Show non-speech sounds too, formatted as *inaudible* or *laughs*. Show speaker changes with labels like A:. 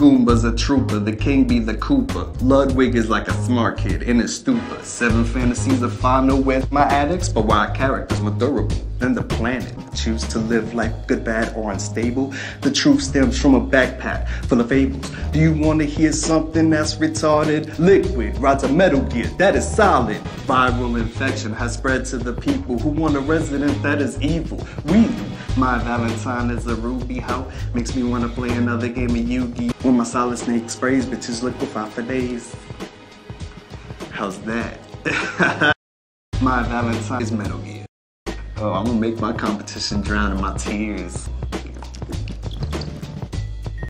A: Goomba's a trooper, the king be the Koopa. Ludwig is like a smart kid in his stupor. Seven fantasies of final with my addicts, but why characters more durable than the planet. Choose to live life good, bad, or unstable. The truth stems from a backpack full of fables. Do you want to hear something that's retarded? Liquid rides a metal gear that is solid. Viral infection has spread to the people who want a resident that is evil. We my Valentine is a ruby hoe. Makes me wanna play another game of Yu-Gi. When my solid snake sprays, bitches liquefy for days. How's that? *laughs* my Valentine is Metal Gear. Oh, I'm gonna make my competition drown in my tears.